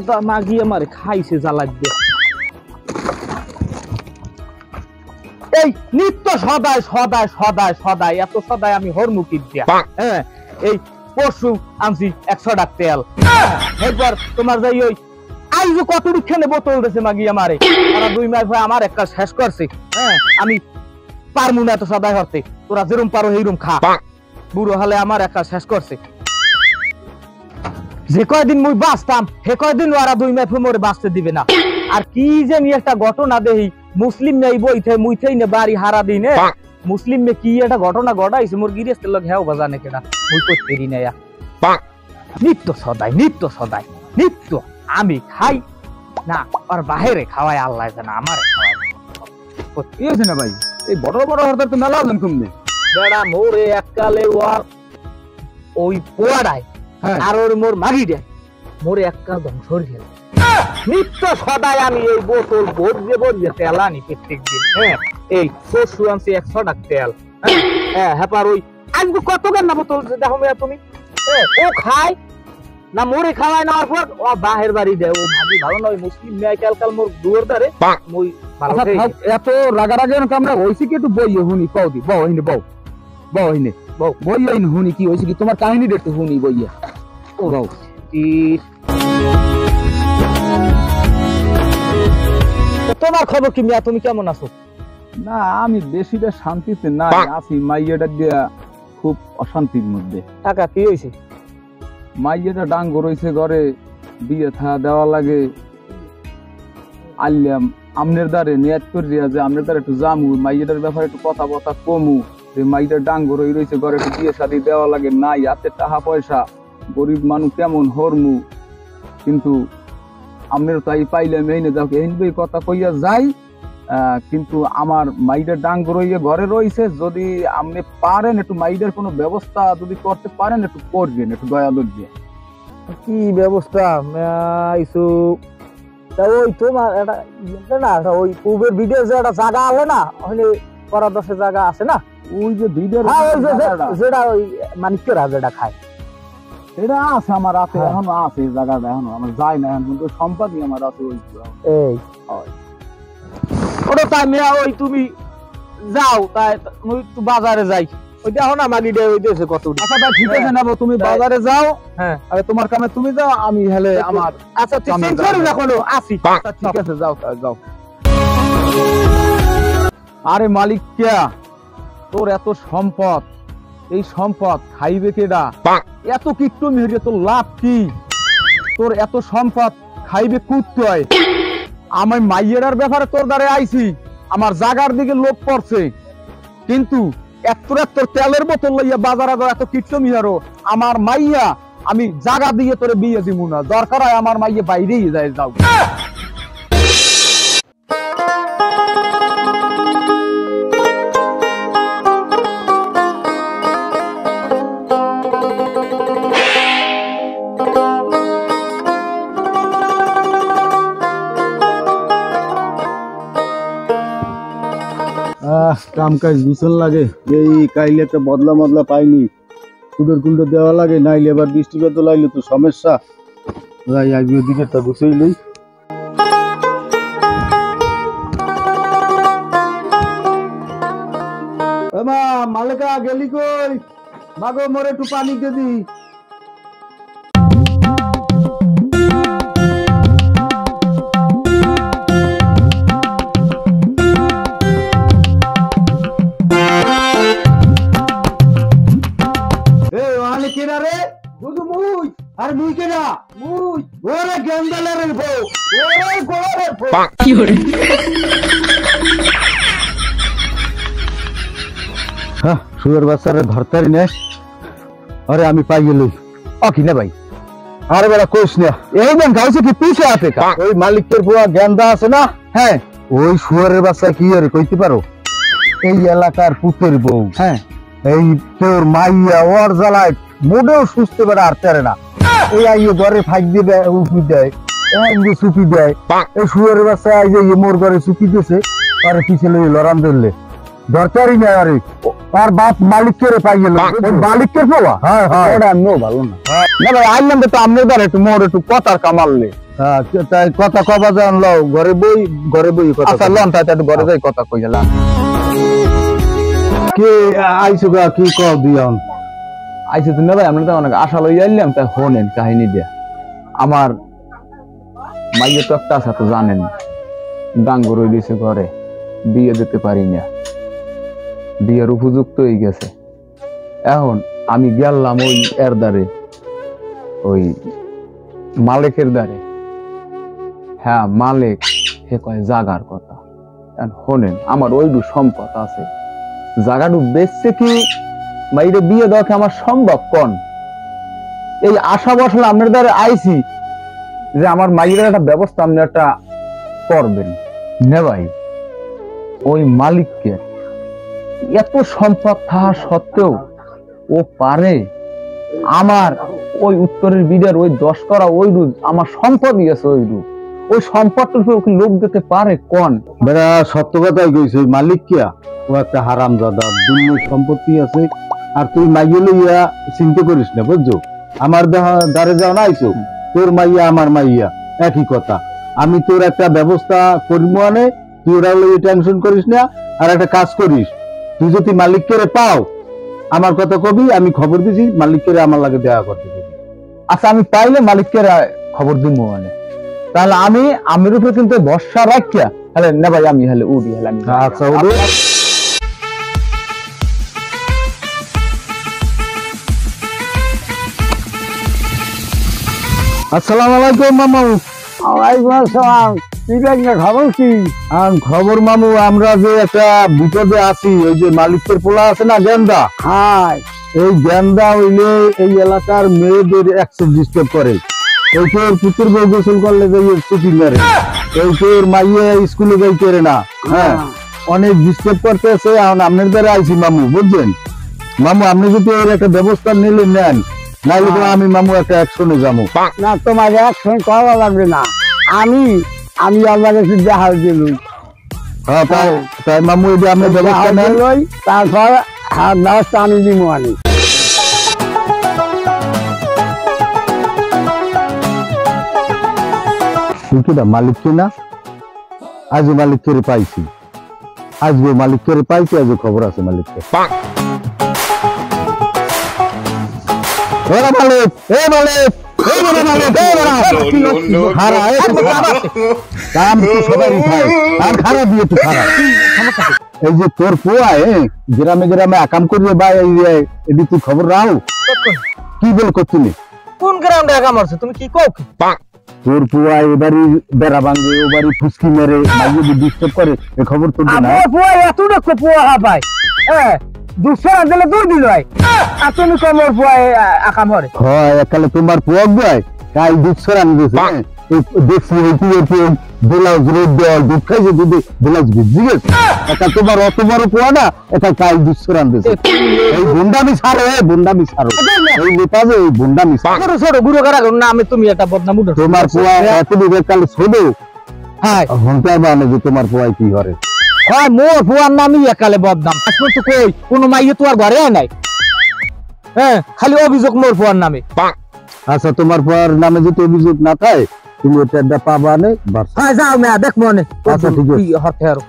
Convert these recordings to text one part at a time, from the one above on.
পাঁচটা মাগি আমার খাইছে জ্বালা দিয়ে এই নিত্য সদায় সদায় সদায় সদায় এত সদায় আমি হরমুখী দিয়া। হ্যাঁ এই পরশু আনছি একশো ডাক তেল। এরপর তোমার যাই ওই আইজো কত বোতল মাগি আমারে? তারা দুই মাস ভাই আমার একটা শেষ করছে। হ্যাঁ আমি পারমু না এত সদায় হরতে। তোরা যেরম পারো সেইরম খা। বুড়ো হলে আমার একটা শেষ করছে। যে কয়দিন মুই বাঁচতাম হে কয়দিন ওরা দুই মাস মোরে বাঁচতে দিবে না আর কি যে নিয়ে একটা ঘটনা দেহি মুসলিম নেই বইতে মুইতেই নে বাড়ি হারা দিনে মুসলিম মে কি একটা ঘটনা ঘটাইছে মোর গিরিস্তে লোক হ্যাঁ বাজানে কেনা মুই কই পেরি না। নিত্য সদাই নিত্য সদাই নিত্য আমি খাই না আর বাহিরে খাওয়াই আল্লাহ জানা আমারে। কি হয়েছে না ভাই এই বড় বড় হরদার তো মেলা হলেন কমনে বেড়া মোরে এককালে ওর ওই পোয়াডায়। আর ওর মোর মাগি দেয়। মোরে এককাল ধ্বংস গেল নিত্য সদাই আমি এই বোতল ভরিয়ে ভরিয়ে তেল আনি প্রত্যেক দিন। হ্যাঁ এই পরশু আনছি একশো টাক তেল। হ্যাঁ, হ্যাঁ ওই আজকে কত না বোতল দেখো মেয়া তুমি? হ্যাঁ, ও খায়? না মোরে খাওয়ায় না পর ও বাহের বাড়ি দেয় ও ভাবি ভালো নয় মুসলিম মেয়ে কাল কাল মোর দুয়ার দারে মই আচ্ছা এত রাগারাগি আমরা হইছি কি একটু বই হুনি কও দি বউ হিনে বউ। বউ হিনে বউ। হুনি কি হইছে কি? তোমার কাহিনী একটু হুনি বইয়া। ও বউ। তোমার খবর কি মিয়া? তুমি কেমন আছো? না আমি বেশিটা শান্তিতে নাই। আছি মাইয়াটা দিয়া খুব অশান্তির মধ্যে। টাকা কি হয়েছে? মাইয়াটা ডাঙ্গ রইছে ঘরে বিয়ে থা দেওয়া লাগে। আল্লাম আমনের দ্বারে নিয়াত করিয়া যে আমনের দ্বারে একটু জামু মাইয়াটার ব্যাপারে একটু কথা কথা কমু। যে মাইয়াটা ডাঙ্গ রই রইছে ঘরে বিয়ে শাদি দেওয়া লাগে, নাই, হাতে টাকা পয়সা। গরিব মানুষ কেমন হরমু। কিন্তু আমনের তাই পাইলাম, এই না যাও এই কথা কইয়া যাই। কিন্তু আমার মাইডের ডাঙ্গ রইয়ে ঘরে রইছে, যদি আপনি পারেন একটু মাইডের কোনো ব্যবস্থা যদি করতে পারেন, একটু করবেন, একটু দয়া দিয়ে কি ব্যবস্থা? ওই তোমার একটা না, ওই পূবের ভিডিও যে একটা জায়গা আছে না করা দশের জায়গা আছে না? ওই যে দুইটার হ্যাঁ ওই যে- যেটা ওই মানিকেরা যেটা খায়। এটা আছে আমার আছে হ্যাঁ। এখনও আছে জায়গাটা এখনও। আমার যাই না এখন কিন্তু সম্পাদি আমার আছে ওই এই। ওটা তাই মেয়া ওই তুমি যাও তাই একটু বাজারে যাই। ওই দেখো না মাগি দে ওই দেশে কত। আচ্ছা ঠিক আছে হ্যাঁ। নেব তুমি বাজারে যাও হ্যাঁ। আরে তোমার কামে তুমি যাও আমি হেলে আমার আচ্ছা সামনে চিন্তা না কোনো আসি। আচ্ছা ঠিক আছে যাও যাও। আরে মালিক কে? তোর এত সম্পদ এই সম্পদ খাইবে কেডা? এত কিট্টু মেরে তোর লাভ কি? তোর এত সম্পদ খাইবে কুত্তয়? আমি মাইয়েরার ব্যাপারে তোর দ্বারে আইছি আমার জাগার দিকে লোক পড়ছে কিন্তু এত এত তেলের বোতল লইয়া বাজারে এত কিট্টু মিয়ারো আমার মাইয়া আমি জাগা দিয়ে তোরে বিয়ে দিব না। দরকার হয় আমার মাইয়ে বাইরেই যায় যাও। কাম কাজ ভীষণ লাগে। এই কাইলে একটা বদলা মদলা পাইনি। কুদর কুন্ডর দেওয়া লাগে, নাইলে এবার বৃষ্টি বেদল আইলে তো সমস্যা। যাই, আজকে ওদিকে তা গুছাই লই মা, মালিকা, গেলি কই? মাগো, মোরে একটু পানি দিয়ে হ্যাঁ সুয়ের বাচ্চারে ধরতারি নে। আরে আমি পাই গেলি ও কি না ভাই? আরে বেলা কোষ না। এই মান গাউছে কি পিছে আছে ওই মালিকের বুয়া গেন্দা আছে না? হ্যাঁ। ওই সুয়ারের বাচ্চা কি আরে কইতে পারো? এই এলাকার পুতের বউ। হ্যাঁ। এই তোর মাইয়া ওর জ্বালায় মোটেও সুস্থ বেড়া আর না। এই আইয়ে ঘরে ফাইক দিবে উঠি দেয়। যে সুপি দেয়। এই শুয়ারের বাচ্চা এই যে মোর ঘরে সুপি দিয়েছে আরে পিছে লই লড়ান ধরলে। দরকারই নেই আরে। তার বাপ মালিককে রে পাই গেল মালিককে পাওয়া হ্যাঁ হ্যাঁ। এটা আমিও ভালো না। না ভাই আইলাম তো আমনে একটু মোর একটু কথার কামাললে হ্যাঁ, তাই কথা কবা লও। ঘরে বই ঘরে বই কথা আচ্ছা লন তাই একটু ঘরে যাই কথা কই গেলাম কে আইছো গা কি কও দিয়ন? আইসে তুমি ভাই আমরা তো অনেক আশা লই আইলাম তাই হনেন কাহিনী দিয়া। আমার মাইয়ে তো একটা আছে তো জানেন, ডাঙ্গর হয়ে গেছে ঘরে, বিয়ে দিতে পারি না। বিয়ের উপযুক্ত হয়ে গেছে। এখন আমি গেলাম ওই এর দ্বারে, ওই মালিকের দ্বারে। হ্যাঁ মালিক হে কয় জাগার কথা। শোনেন, আমার ওইটু সম্পদ আছে। জাগাটু বেচছে কি? মাইরে বিয়ে দেওয়া আমার সম্ভব কন? এই আশা বসলে আপনার দ্বারা আইছি। যে আমার মাইয়ের একটা ব্যবস্থা, আপনি একটা করবেন। নে ভাই, ওই মালিককে এত সম্পদ থাকা সত্ত্বেও ও পারে। আমার ওই উত্তরের বিডের ওই দশ করা ওই রুজ আমার সম্পদই আছে ওই রুজ ওই সম্পদটা ওকে লোক দিতে পারে? কোন? বেড়া সত্য কথাই কইছে, ওই মালিক কিয়া? ও একটা হারাম দাদা দুর্ন সম্পত্তি আছে। আর তুই মাইয়ে লইয়া চিন্তা করিস না, বুঝছ? আমার দ্বারে যাও না আইছো? তোর মাইয়া, আমার মাইয়া। একই কথা। আমি তোর একটা ব্যবস্থা করব আনে, তুই ওরা লইয়ে টেনশন করিস না, আর একটা কাজ করিস। তুই যদি মালিককে রে পাও, আমার কথা কবি, আমি খবর দিছি মালিককে রে আমার লাগে দেয়া করতে আচ্ছা আমি পাইলে মালিককে খবর দিব মানে তাহলে আমি, আমির উপরে কিন্তু বর্ষা রাখিয়া, তাহলে না ভাই, আমি হলে উড়ি হলে আমি আচ্ছা আসসালামু আলাইকুম মামু। ওয়ালাইকুম আসসালাম। খবর কি? খবর মামু আমরা যে একটা বিপদে আছি ওই যে মালিকের পোলা আছে না গেন্দা হ্যাঁ। এই গেন্দা হইলে এই এলাকার মেয়েদের অ্যাক্সেস ডিস্টার্ব করে। এই তোর পুত্র বউ গোসল করলে যে ছুটি মেরে। এই তোর মাইয়ে স্কুলে যাইতে পারে না। হ্যাঁ। অনেক ডিস্টার্ব করতেছে এখন আপনার দ্বারা আইছি মামু বুঝছেন? মামু আপনি যদি এর একটা ব্যবস্থা নিলে নেন আমি মামু একটা অ্যাকশনে যাব। না তোমাকে অ্যাকশন করা লাগবে না। আমি আমি আল্লাহ কাছে দেখা দিল হ্যাঁ তাই তাই মামু এই যে আপনি ব্যবস্থা নেন। তারপর হাত ব্যবস্থা আমি দিব মালিক কি না? আজ মালিক করে পাইছি। আজকে মালিক করে পাইছি আজ খবর আছে মালিককে খারা দিয়ে তো খারা এই যে তোর পোয়া এ গ্রামে গ্রামে আকাম করবে বা এদি তুই খবর রাও। কি বল করছিলি কোন গ্রাউন্ডে একা মারছো? তুমি কি কও তোর পুয়া এবারই বেড়া ভাঙে ওবারই ফুসকি মেরে মাইয়ে ডিস্টার্ব করে এ খবর তোর না? পুয়া এত দেখো পুয়া হা ভাই হ্যাঁ। দুশো দিলে কমর হয়। একালে তোমার পুয়া গয় কাল দুধ সরান দিয়েছে হ্যাঁ? দেখছি ব্লাউজ রোদ দুধ খাইছে দুধে ব্লাউজ ভিজি গেছে এটা তোমার অত বড় পুয়া না এটা কাল দুধ সরান দিয়েছে এই বুন্ডামি সারো এ বুন্ডামি সারো এই নেতা যে এই বুন্ডামি সারো। ছোট ছোট গুরু কারা না আমি তুমি একটা বদনাম উঠো তোমার পুয়া এত দিকে কাল ছোট হ্যাঁ। মানে যে তোমার পুয়াই কি করে হয় মোর পুয়ার নামই একালে বদনাম। আজকে তো কই কোনো মাইয়ে তো আর ঘরে নাই। হ্যাঁ খালি অভিযোগ মোর পুয়ার নামে। আচ্ছা তোমার পুয়ার নামে যদি অভিযোগ না থাকে তুমি এটা একটা পাবা নে হ্যাঁ যাও মেয়া দেখ মনে। আচ্ছা, ঠিক আছে। হতে আরও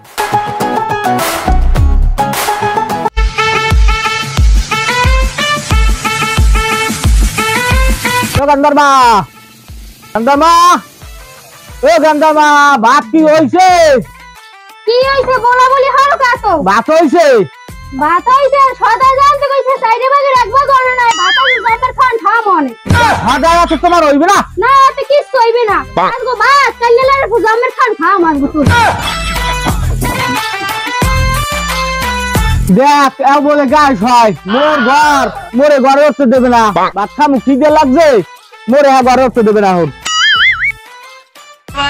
গন্ধার মা ও গন্ধার মা ভাত কি হইছে। কি হইছে? বলা বলি হলো কাতো ভাত হইছে। ভাত হইছে সদা জানতে কইছে সাইডে বাগে রাখবা করে নাই। ভাত হইছে জামার খান খা মনে হাজার আছে তোমার হইবে না? না তো কি হইবে না। আজগো ভাত কাল্লে লারে জামার খান খা মারবো তুই। দেখ এ বলে গাছ হয়। মোর ঘর মোরে ঘরে উঠতে দেবে না। ভাত খামু খিদে লাগছে? মোরে ঘরে উঠতে দেবে না এখন।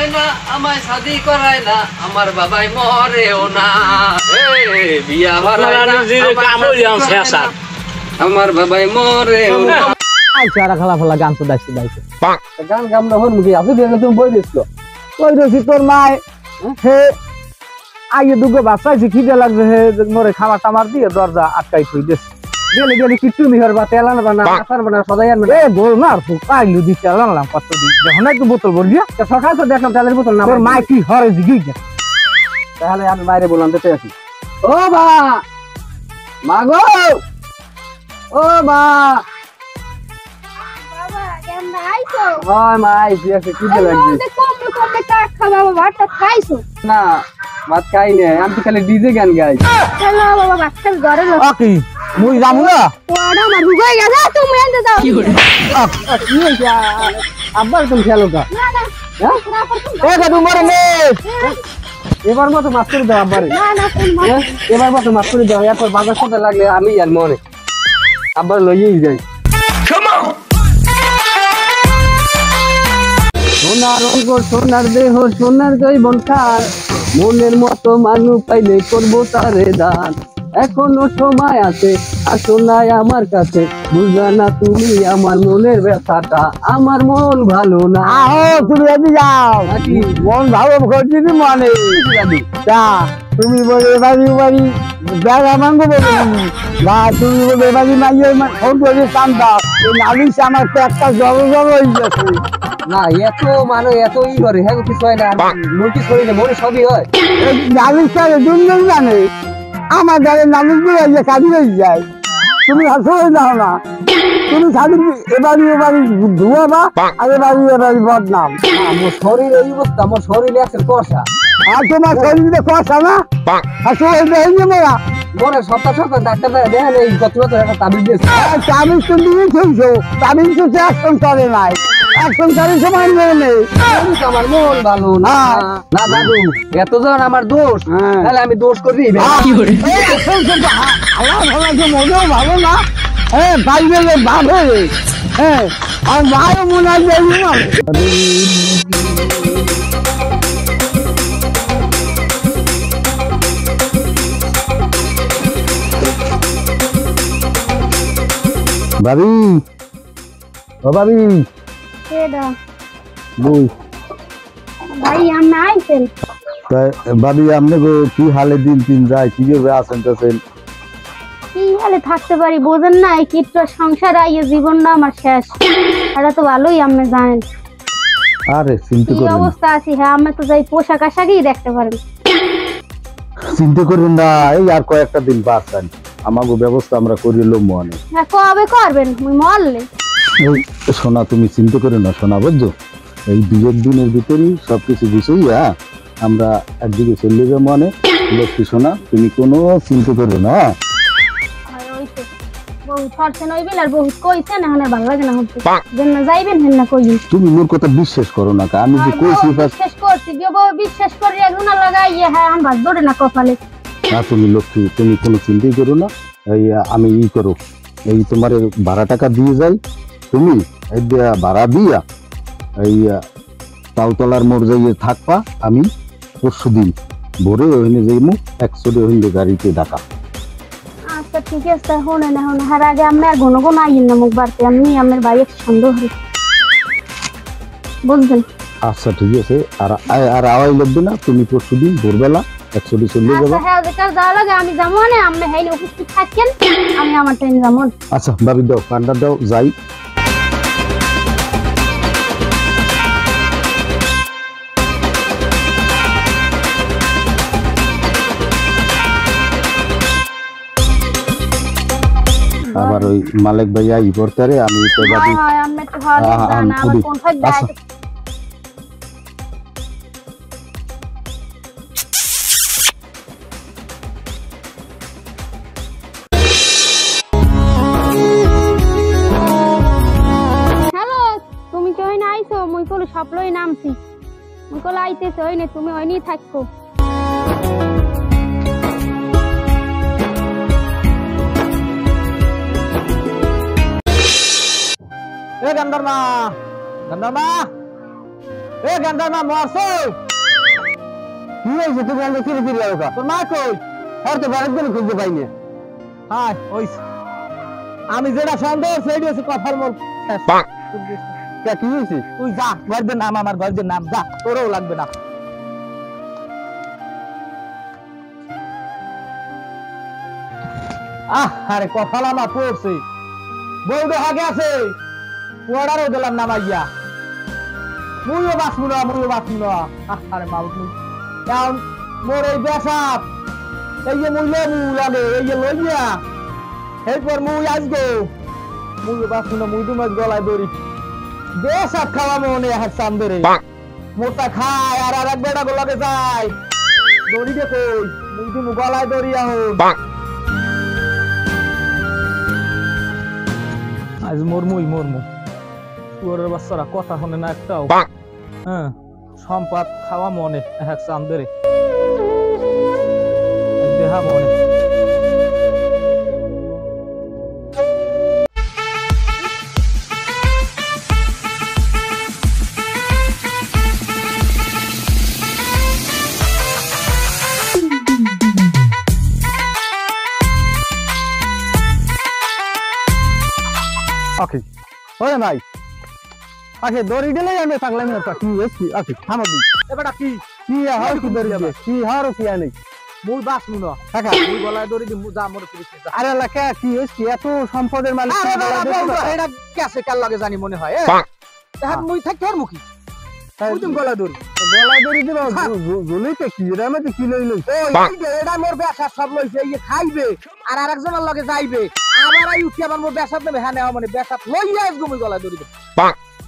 না আমায় শাদি করায় না আমার বাবাই মরেও না। বিয়া হরায় না, আমার বাবাই মরেও না। আইছে খালা ফালা গান তো দাইছে দাইছে গান গাম না হন মুখে আসি দিয়ে তুমি বই দিছো তোর হে আগে দুগো খিদে লাগছে হে মোরে খাবার টামার দিয়ে দরজা আটকাই থই গেলে গেলে কিট্টু মিহর বা তেল আনবা না আচার বানা সদাই আনবে এ গোল না আর কাইলু দিতে জানলাম কত দিন যখন একটু বোতল ভরবি সকাল তো দেখলাম তেলের বোতল না। তোর মা কি হরে দিকে তাহলে আমি বাইরে বললাম দেখতে আসি ও মা! মা গো! ও মা! বাবা কেমন আইছো? হয় মা আইসি আছে কি খাইছো? না। ভাত খাই না আমি তো খালি ডিজে গান গাই। বাবা ঘরে আকি মুই যামু না? ওরা আমার রুগাই গেছে তুমি এনতে যাও। কি হয়েছে? আব্বার তুমি খেলো না না হ্যাঁ? না তুমি এ কাদু মরে নে। এবার মতো মাফ করে দাও আব্বারে। না না হ্যাঁ? এবার মতো মাফ করে দাও এরপর বাবার সাথে লাগলে আমি আর মনে আব্বার লইয়েই যাই। সোনার অঙ্গ সোনার দেহ সোনার জৈবন খান মনের মতো মানু পাইলে করব তারে দান। এখনও সময় আছে আসো নাই আমার কাছে। বুঝলা না তুমি আমার মনের ব্যথাটা? আমার মন ভালো না। আহো তুমি এদি যাও। নাকি? মন ভালো করছি মনে? তা তুমি বলে এবারি বাড়ি জায়গা মাঙ্গো বলে বা তুমি বলে এবারি মাইয়ে ফোন করে কান্দা এই নালিশ আমার তো একটা জল জল হয়ে গেছে। না এত মানে এত ই করে হ্যাঁ কিছু হয় না। নোটিস করি না মনে সবই হয়। এই নালিশটা দুজন জানে। আমার দ্বারা নালিশ দিয়ে যে কাজে যায়। তুমি আসলে যাও না। তুমি খালি এবারি এবারি ধুয়াবা আর এবারি এবারি বদনাম। আমার শরীর এই অবস্থা, আমার শরীরে আছে কষা। আর তোমার শরীরে কষা না? আসলে দেখে নেব মনে সপ্তাহ সপ্তাহ ডাক্তার দেখেন এই গত বছর একটা তাবিজ দিয়েছে। তামিজ তো দিয়ে খেলছো তামিজ তো অ্যাকশন করে নাই। অ্যাকশন করে নেই নেই। আমি তো আমার মন ভালো না। না দাদু এত যখন আমার দোষ। হ্যাঁ। তাহলে আমি দোষ করি ভালা মনেও ভালো না। হ্যাঁ হ্যাঁ আর মনে হয়। ভাবি ও ভাবি কেডা? বই। ভাই আমি আইছেন? তাই ভাবি আপনি গো কি হালে দিন দিন যায় কীভাবে আছেন টাছেন কি হালে থাকতে পারি বোঝেন না এই কীট সংসার আইয়ে জীবনটা আমার শেষ। এটা তো ভালোই আপনি জানেন। আরে চিন্তা করেন। অবস্থা আছি? হ্যাঁ আমি তো যাই পোশাক আশাকই দেখতে পারেন। চিন্তা করেন না এই আর কয়েকটা দিন বাঁচান আমাকে ব্যবস্থা আমরা করিল মনে হ্যাঁ কবে করবেন? মুই মরলে এই সোনা তুমি চিন্তা করো না সোনা বুঝছ এই এক দিনের ভিতরেই সবকিছু গুছাইয়া আমরা একদিকে চলে যাব মানে লক্ষ্মী সোনা তুমি কোনো চিন্তা করো না হ্যাঁ? ওই ওই তুমি মোর কথা বিশ্বাস করো না কা? আমি যে আর কইছি বউ বাস বিশ্বাস করছি বিশ্বাস করে একজন লাগাই হ্যাঁ এখন ধরে না কপালে। না তুমি লক্ষ্মী তুমি কোনো চিন্তাই করো না এই আমি ই করো। এই তোমার ভাড়া টাকা দিয়ে যাই তুমি ভাড়া দিয়া এই তালতলার মোড় যাইয়ে থাকবা আমি পরশু দিন ভোরে ওখানে যাইমু একশোটে ওখানে গাড়িতে ডাকা। আচ্ছা ঠিক আছে হনে না হনে হার আগে আমি আর ঘন ঘন আইন না মুখ বাড়তে আমি আমার ভাই একটু সন্দেহ হল বুঝলেন? আচ্ছা ঠিক আছে আর আর- আওয়াই লাগবে না তুমি পরশু দিন ভোরবেলা একশোটি চলে আচ্ছা যাবা হ্যাঁ যাওয়া লাগে আমি যাব না হেন উপস্থিত থাকেন আমি আমার ট্রেন যাব। আচ্ছা ভাবি দাও কান্ডা দাও যাই। আবার ওই মালিক ভাইয়া ই করতারে আমি তো ভাবি মুই কল সপলই নামছি। মুই কল আইতেছে হইনে তুমি হইনি থাকো। এ গন্ডার মা গন্ডার মা এ গন্ডার মা মরছো। কি হয়েছে? তুমি আমরা ফিরে ফিরে আসা তোর মা কই? হয়তো বারেক দিন খুঁজতে পাইনি। হাই ওই আমি যেটা সন্দেহ সেইটি হচ্ছে কফার মোর তা কি হয়েছে? তুই যা ঘরদের নাম আমার ঘরদের নাম যা তোরও লাগবে না। আহ আরে কপাল আমার পড়ছে। বউডে হাগে আছে। পড়ারও দিলাম না মাইয়া মুইও বাঁচবো না মুইও বাঁচবো না। আরে মাল মুই। এখন মোর এই বেসাপ। এই যে মুই লেবু লাগে এই যে লইয়া এরপর মুই আসব। মুইও বাঁচবো না মুই দুমাস গলায় দড়ি। বেসাপ খাওয়া মনে হাত ধরে মোটা খায় আর আর এক বেটা গোলাকে যায়। দড়ি দে কই মুই দুমু গলায় দড়ি এখন। আজ মোর মুই মরমুই। মরমু শুয়ারের বাচ্চারা কথা শুনে না একটাও। হ্যাঁ সম্পাদ খাওয়া মনে এক চান্দরে। দেহা মনে। ওকে ওরে ভাই আচ্ছা দড়ি দিলেই আমি থাকলাম না কি হয়েছি? আচ্ছা থামো দি এবারটা কি? কি হার কি দড়ি দিয়ে? কি হার কি আনে? মুই বাঁচমু না টাকা মুই গলায় দড়ি যা মরে পুলিশ আরে এলাকা কি হয়েছি? এত সম্পদের মালিক। এটা গেছে কার লাগে জানি মনে হয় এ? এখন মুই থাকি আর গলায় দড়ি। দড়ি দিল কি? রে আমি কি এটা মোর বেসা সব লইছে এই খাইবে আর আরেকজনের লগে যাইবে আবার এই উঠি আবার মোর বেসাত নেবে। হ্যাঁ নেওয়া মানে লইয়া আসব মুই গলায় দড়ি দেব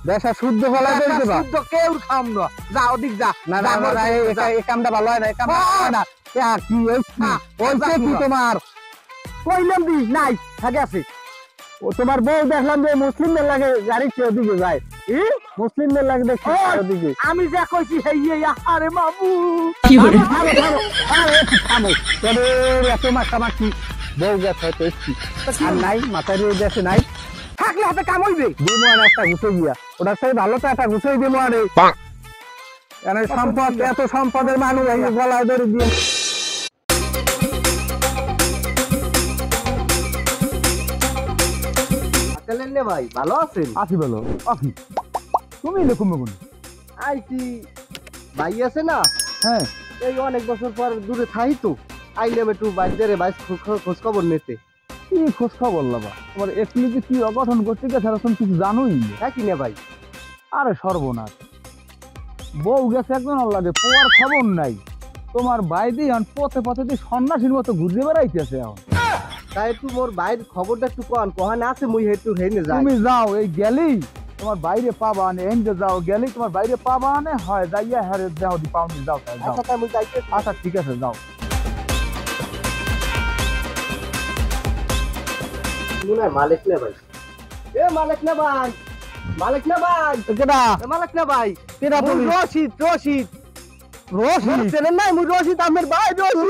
বেশা শুদ্ধ দড়ি দিবা শুদ্ধ কেউ খাম না। যা ওদিক যা। না না না এই- কামটা ভালো হয় না এই কামটা না। এ, কি হ্যাঁ, কি তোমার। কইলাম দি নাই থাকে আছে ও তোমার বউ দেখলাম যে মুসলিমদের লাগে গাড়ি ওদিকে যায়। ই? মুসলিমদের লাগে দেখছি ওদিকে আমি যা কইছি হেই এই আরে মামু। থামো, থামো। আরে, থামো। তবে এত মাখামাখি বউ গেছে হয়তো। আর নাই গেছে নাই। থাকলে হাতে কাম হইবে আর একটা ঘুষে গিয়া। ওটা সেই ভালো ঘুষেই দিমো আরে। এনে সম্পদ এত সম্পদের মানুষ গলায় ধরে দিয়ে। ভাই ভালো আছেন? আসি বলো আসি তুমি এরকম বেগুন আইছি ভাই আছে না? হ্যাঁ। এই অনেক বছর পর দূরে থাই তো। আইলাম একটু বাইরে বাইশ খোঁজ খবর নিতে। কি খোঁজ খবর লাবা? তোমার যে কি করতে গেছে কিছু জানোই না। ভাই? আরে সর্বনাশ। বউ গেছে একজন লাগে পোয়ার খবর নাই। তোমার বাইদি এখন পথে পথে দিয়ে সন্ন্যাসীর মতো ঘুরে বেড়াইতেছে এখন। তাই একটু মোর বাইরের খবরটা একটু কন কহান আছে মুই একটু হেনে যাই। তুমি যাও এই গেলি তোমার বাইরে পাবা আনে এনজে যাও গেলি তোমার বাইরে পাবা আনে হয় যাইয়া হারে যাও দি পাউনি যাও তাই যাও। আচ্ছা তাই মুই যাইতে আচ্ছা ঠিক আছে যাও। মনে হয় মালিক না ভাই। এ মালিক না ভাই মালিক না ভাই। কেডা? মালিক না ভাই। কেডা তুমি? রশিদ রশিদ। রশিদ? চেনেন নাই মুই রশিদ? আমের ভাই রশিদ।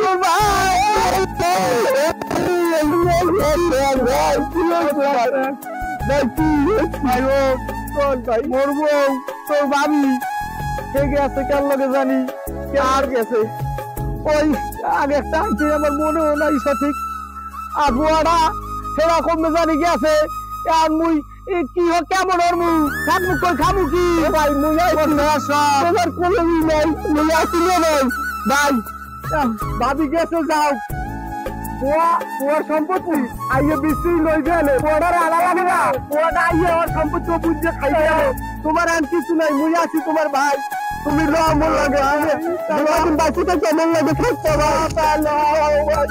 মরবো তোর ভাবি কে গেছে কার লগে জানি? কে আর গেছে? ওই আগে একটা আমার মনেও নাই সঠিক। আবুয়াটা সেরকম জানি গেছে আর মুই কি হ কেমন আর মুই? খামু কই খামু কি? ভাই মুই আই তোমার কোনো নাই মুই আসিল নাই। ভাই ভাবি গেছে যাও। পোয়া সম্পত্তি আইয়ে বেশি লই গেলে পোয়ার আলা লাগে না। আইয়ে আমার সম্পত্তি বুঝে খাই গেলে তোমার আর কিছু নাই মুই আছি তোমার ভাই। তুমি লো আমল লাগে। আমি বাঁচিতে কেমন লাগে থাকতে ভাই।